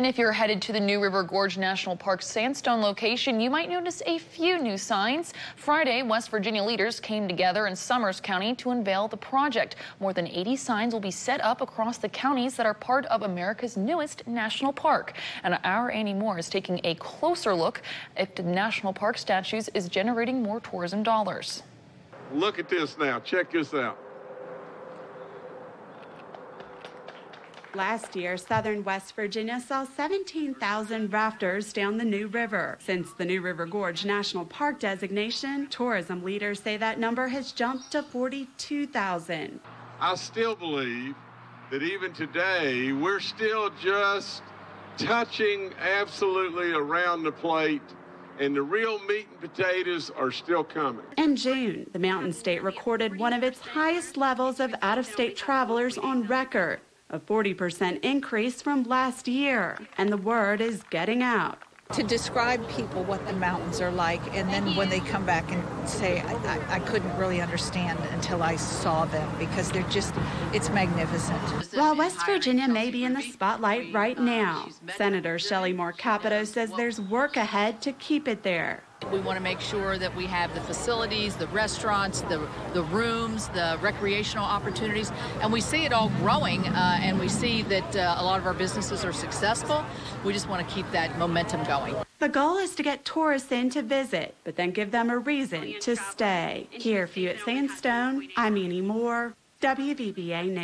And if you're headed to the New River Gorge National Park Sandstone location, you might notice a few new signs. Friday, West Virginia leaders came together in Summers County to unveil the project. More than 80 signs will be set up across the counties that are part of America's newest national park. And our Annie Moore is taking a closer look at the national park statues is generating more tourism dollars. Look at this now. Check this out. Last year, southern West Virginia saw 17,000 rafters down the New River. Since the New River Gorge National Park designation, tourism leaders say that number has jumped to 42,000. I still believe that even today, we're still just touching absolutely around the plate and the real meat and potatoes are still coming. In June, the Mountain State recorded one of its highest levels of out of state travelers on record a 40% increase from last year, and the word is getting out. To describe people what the mountains are like, and then when they come back and say, I, I, I, couldn't really understand until I saw them because they're just, it's magnificent. While West Virginia may be in the spotlight right now, Senator Shelley Moore Capito says there's work ahead to keep it there. We want to make sure that we have the facilities, the restaurants, the, the rooms, the recreational opportunities, and we see it all growing, uh, and we see that uh, a lot of our businesses are successful. We just want to keep that momentum going. The goal is to get tourists in to visit, but then give them a reason to stay. Here for you at Sandstone, I'm Annie Moore, WVVA News.